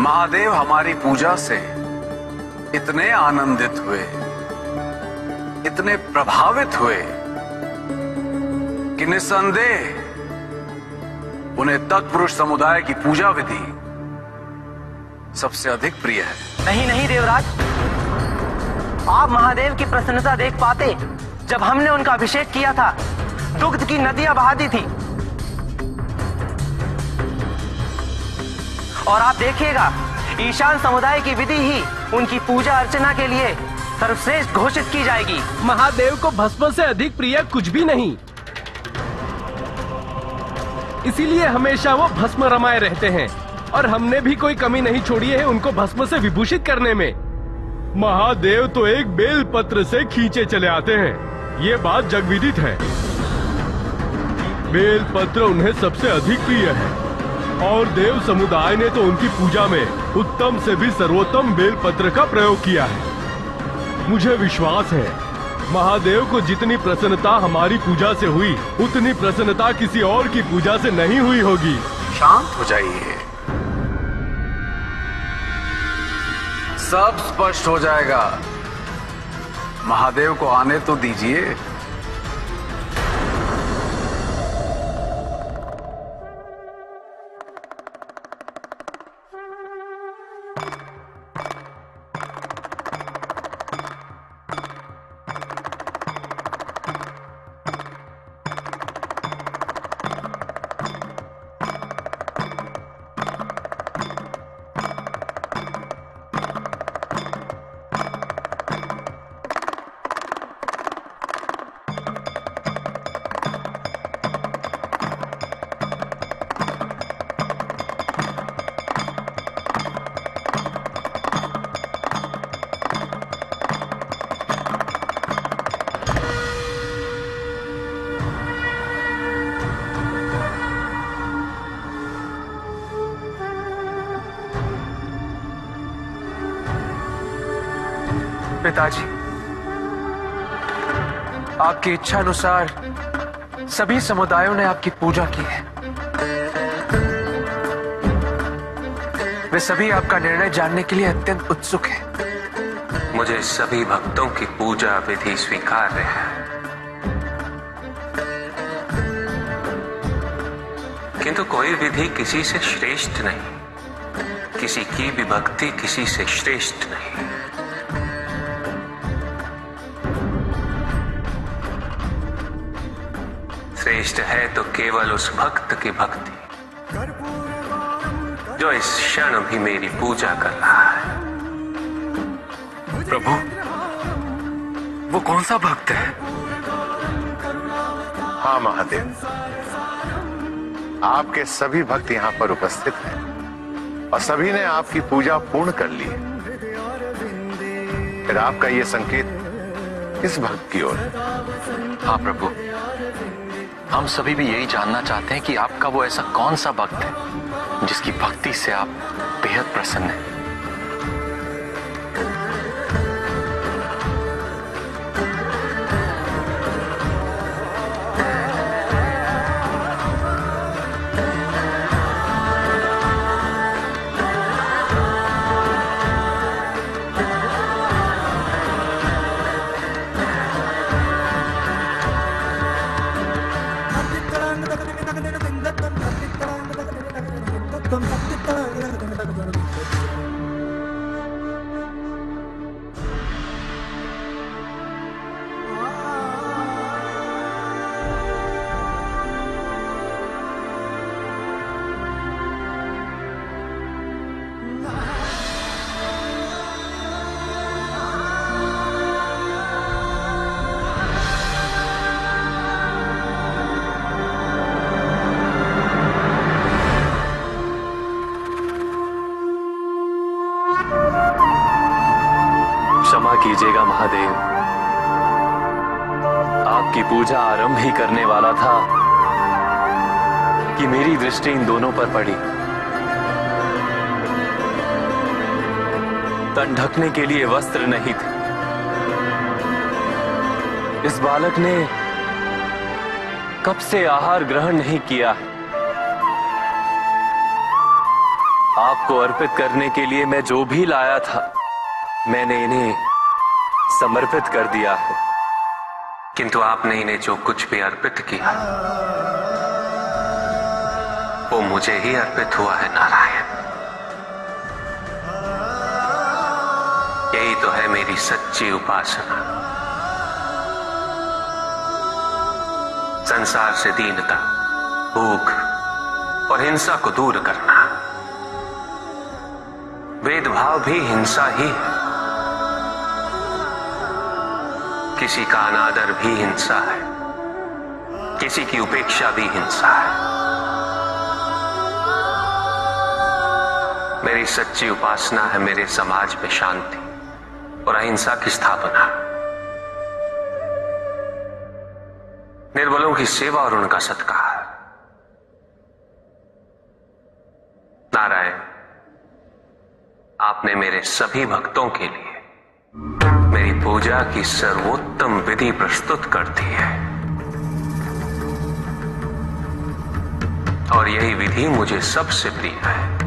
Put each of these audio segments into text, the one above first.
महादेव हमारी पूजा से इतने आनंदित हुए, इतने प्रभावित हुए कि निस्संदेह उन्हें तत्पुरुष समुदाय की पूजा विधि सबसे अधिक प्रिय है। नहीं नहीं, देवराज। आप महादेव की प्रसन्नता देख पाते जब हमने उनका अभिषेक किया था। दुग्ध की नदियाँ बहा दी थी। और आप देखिएगा, ईशान समुदाय की विधि ही उनकी पूजा अर्चना के लिए सर्वश्रेष्ठ घोषित की जाएगी। महादेव को भस्म से अधिक प्रिय कुछ भी नहीं। इसीलिए हमेशा वो भस्म रमाए रहते हैं और हमने भी कोई कमी नहीं छोड़ी है उनको भस्म से विभूषित करने में। महादेव तो एक बेल पत्र से खींचे चले आते हैं। ये बात जगविदित है। बेल पत्र उन्हें सबसे अधिक प्रिय है। और देव समुदाय ने तो उनकी पूजा में उत्तम से भी सर्वोत्तम बेल पत्र का प्रयोग किया है। मुझे विश्वास है, महादेव को जितनी प्रसन्नता हमारी पूजा से हुई, उतनी प्रसन्नता किसी और की पूजा से नहीं हुई होगी। शांत हो जाइए। सब स्पष्ट हो जाएगा। महादेव को आने तो दीजिए। पिताजी। आपकी इच्छा अनुसार सभी समुदायों ने आपकी पूजा की है। वे सभी आपका निर्णय जानने के लिए अत्यंत उत्सुक हैं। मुझे सभी भक्तों की पूजा विधि स्वीकार्य है। किंतु कोई विधि किसी से श्रेष्ठ नहीं। किसी की भी भक्ति किसी से श्रेष्ठ नहीं। श्रेष्ठ है तो केवल उस भक्त की भक्ति। जो इस क्षण भी मेरी पूजा कर रहा है। प्रभु वो कौन सा भक्त है? हाँ महादेव। आपके सभी भक्त यहाँ पर उपस्थित हैं और सभी ने आपकी पूजा पूर्ण कर ली है। फिर आपका ये संकेत किस भक्त की ओर है? हाँ प्रभु। हम सभी भी यही जानना चाहते हैं कि आपका वो ऐसा कौन सा भक्त है जिसकी भक्ति से आप बेहद प्रसन्न हैं। ही था कि मेरी दृष्टि इन दोनों पर पड़ी। तन ढकने के लिए वस्त्र नहीं थे। इस बालक ने कब से आहार ग्रहण नहीं किया? आपको अर्पित करने के लिए मैं जो भी लाया था, मैंने इन्हें समर्पित कर दिया है। किंतु आपने इन्हें जो कुछ भी अर्पित किया, वो मुझे ही अर्पित हुआ है नारायण। यही तो है मेरी सच्ची उपासना। संसार से दीनता, भूख और हिंसा को दूर करना। भेदभाव भी हिंसा ही है। किसी का अनादर भी हिंसा है। किसी की उपेक्षा भी हिंसा है। मेरी सच्ची उपासना है मेरे समाज में शांति और अहिंसा की स्थापना। निर्बलों की सेवा और उनका सत्कार। नारायण, आपने मेरे सभी भक्तों के लिए पूजा की सर्वोत्तम विधि प्रस्तुत करती है। और यही विधि मुझे सबसे प्रिय है।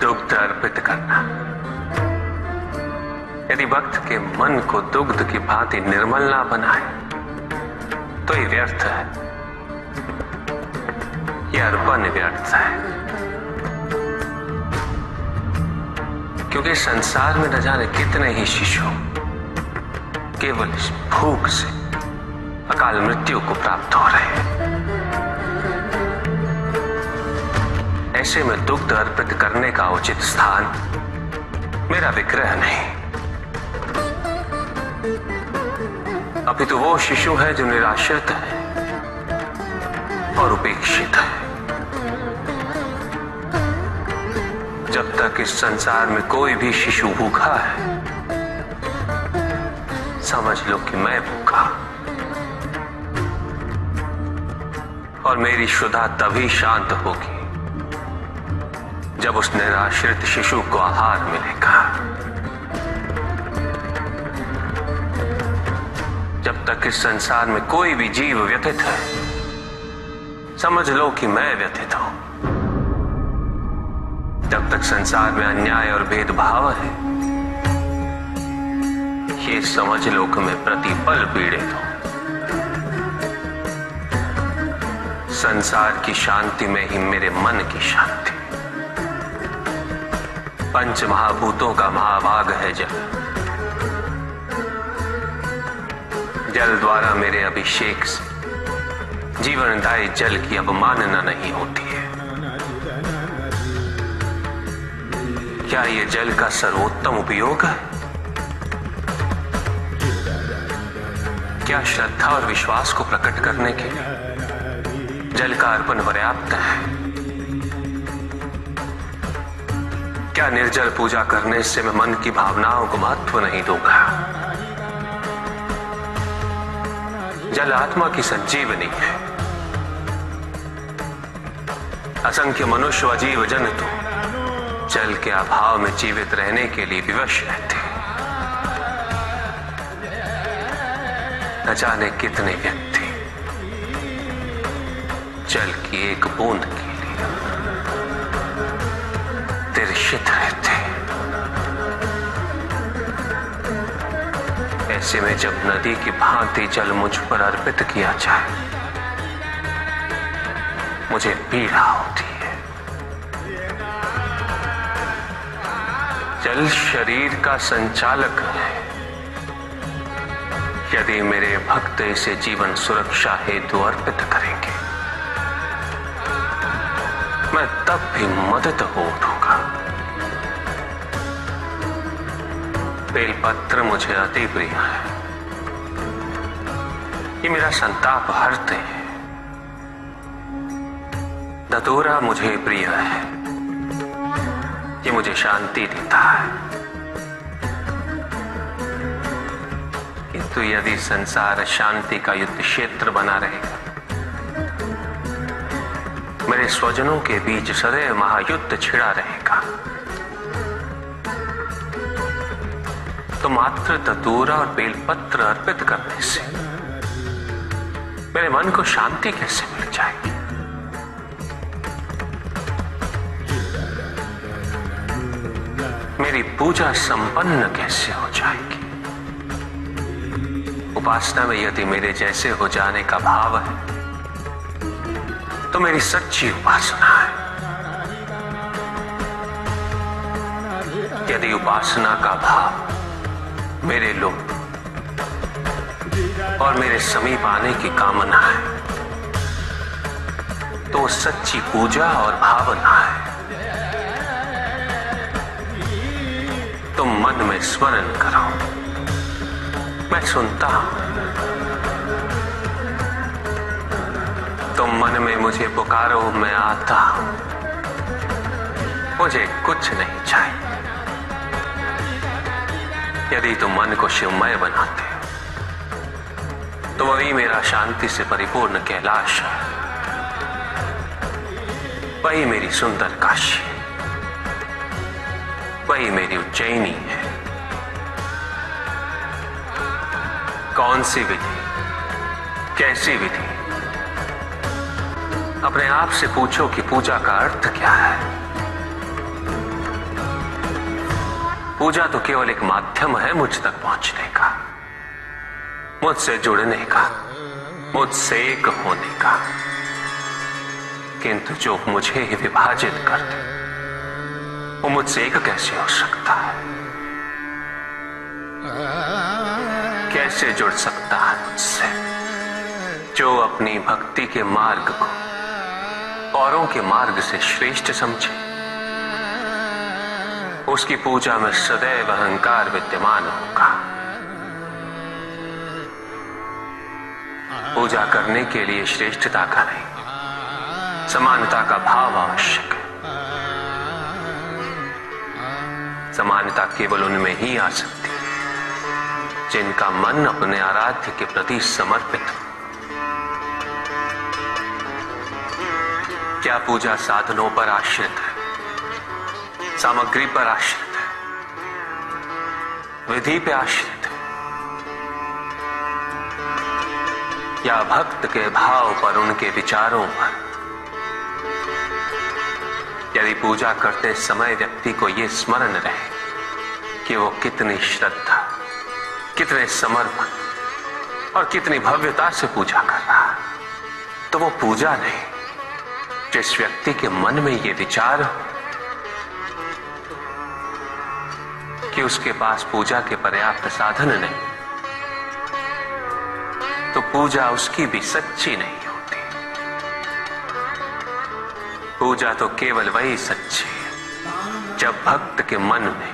दुग्ध अर्पित करना। यदि भक्त के मन को दुग्ध की भांति निर्मल ना बनाए तो ये व्यर्थ है। यह अर्पण व्यर्थ है। क्योंकि संसार में न जाने कितने ही शिशु केवल इस भूख से अकाल मृत्यु को प्राप्त हो रहे हैं। ऐसे में दुग्ध अर्पित करने का उचित स्थान मेरा विग्रह नहीं। अभी तो वो शिशु है जो निराश्रित है और उपेक्षित है। जब तक इस संसार में कोई भी शिशु भूखा है, समझ लो कि मैं भूखा और मेरी शुदा तभी शांत होगी जब उस निराश्रित शिशु को आहार मिलेगा। जब तक इस संसार में कोई भी जीव व्यथित है, समझ लो कि मैं व्यथित हूँ। जब तक संसार में अन्याय और भेदभाव है, ये समझ लो कि मैं प्रतिपल पीड़ित हूँ। संसार की शांति में ही मेरे मन की शांति। पंच महाभूतों का महाभाग है जल। जल द्वारा मेरे अभिषेक से जीवनदायी जल की अवमानना नहीं होती। क्या ये जल का सर्वोत्तम उपयोग है? क्या श्रद्धा और विश्वास को प्रकट करने के जल का अर्पण पर्याप्त है? क्या निर्जल पूजा करने से मैं मन की भावनाओं को महत्व नहीं दूँगा? जल आत्मा की संजीवनी है। असंख्य मनुष्य व जीव जंतु जल के अभाव में जीवित रहने के लिए विवश रहते न जाने कितने व्यक्ति जल की एक बूंद के लिए तिरछित रहते ऐसे में जब नदी की भांति जल मुझ पर अर्पित किया जाए, मुझे पीड़ा होती जल शरीर का संचालक है। यदि मेरे भक्त इसे जीवन सुरक्षा हेतु अर्पित करेंगे, मैं तब भी मदद हो उठूँगा। बेलपत्र मुझे अति प्रिय है। ये मेरा संताप हरते हैं। दतूरा मुझे प्रिय है। मुझे शांति देता है। किंतु यदि संसार शांति का युद्ध क्षेत्र बना रहेगा, मेरे स्वजनों के बीच सदैव महायुद्ध छिड़ा रहेगा। तो मात्र दतूरा और बेलपत्र अर्पित करने से मेरे मन को शांति कैसे मिल जाएगी? पूजा संपन्न कैसे हो जाएगी? उपासना में यदि मेरे जैसे हो जाने का भाव है तो मेरी सच्ची उपासना है। यदि उपासना का भाव मेरे लोग और मेरे समीप आने की कामना है तो सच्ची पूजा और भावना है। तुम मन में स्मरण करो मैं सुनता हूँ। तुम मन में मुझे पुकारो, मैं आता हूँ। मुझे कुछ नहीं चाहिए। यदि तुम मन को शिवमय बनाते तो वही मेरा शांति से परिपूर्ण कैलाश है। वही मेरी सुंदर काशी। वही मेरी उज्जैनी है। कौन सी विधि? कैसी विधि? अपने आप से पूछो कि पूजा का अर्थ क्या है। पूजा तो केवल एक माध्यम है मुझ तक पहुँचने का, मुझसे जुड़ने का, मुझसे एक होने का। किंतु जो मुझे ही विभाजित कर दे वो मुझसे एक कैसे हो सकता है कैसे जुड़ सकता है मुझसे जो अपनी भक्ति के मार्ग को औरों के मार्ग से श्रेष्ठ समझे उसकी पूजा में सदैव अहंकार विद्यमान होगा पूजा करने के लिए श्रेष्ठता का नहीं समानता का भाव आवश्यक है समानता केवल उनमें ही आ सकती जिनका मन अपने आराध्य के प्रति समर्पित हो। क्या पूजा साधनों पर आश्रित है? सामग्री पर आश्रित है? विधि पे आश्रित है? या भक्त के भाव पर उनके विचारों पर यदि पूजा करते समय व्यक्ति को यह स्मरण रहे कि वो कितनी श्रद्धा, कितने समर्पण और कितनी भव्यता से पूजा कर रहा तो वो पूजा नहीं, जिस व्यक्ति के मन में ये विचार हो कि उसके पास पूजा के पर्याप्त साधन नहीं तो पूजा उसकी भी सच्ची नहीं। पूजा तो केवल वही सच्ची है, जब भक्त के मन में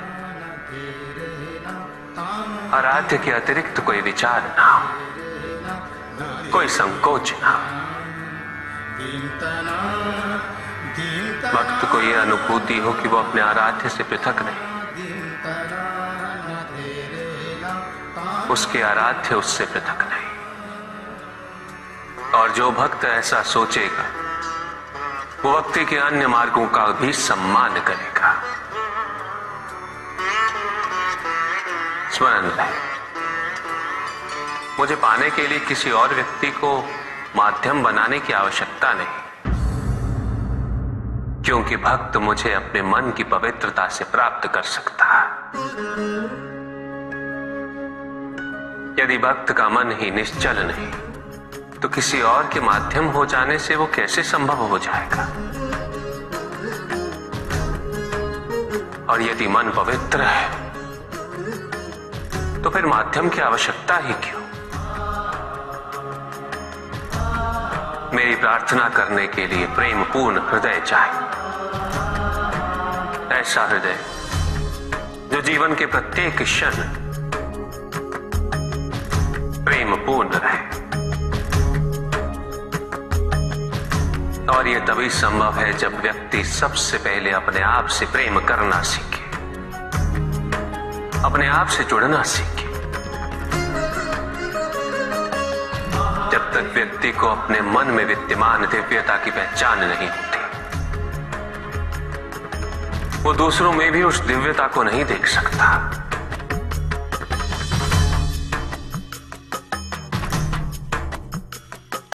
आराध्य के अतिरिक्त कोई विचार ना हो, कोई संकोच ना हो। भक्त को यह अनुभूति हो कि वो अपने आराध्य से पृथक नहीं, उसके आराध्य उससे पृथक नहीं। और जो भक्त ऐसा सोचेगा वो भक्ति के अन्य मार्गों का भी सम्मान करेगा। स्मरण रहे। मुझे पाने के लिए किसी और व्यक्ति को माध्यम बनाने की आवश्यकता नहीं। क्योंकि भक्त मुझे अपने मन की पवित्रता से प्राप्त कर सकता है। यदि भक्त का मन ही निश्चल नहीं तो किसी और के माध्यम हो जाने से वो कैसे संभव हो जाएगा? और यदि मन पवित्र है तो फिर माध्यम की आवश्यकता ही क्यों? मेरी प्रार्थना करने के लिए प्रेम पूर्ण हृदय चाहिए। ऐसा हृदय, जो जीवन के प्रत्येक क्षण प्रेम पूर्ण रहे। और यह तभी संभव है जब व्यक्ति सबसे पहले अपने आप से प्रेम करना सीखे। अपने आप से जुड़ना सीखे। जब तक व्यक्ति को अपने मन में विद्यमान दिव्यता की पहचान नहीं होती, वो दूसरों में भी उस दिव्यता को नहीं देख सकता।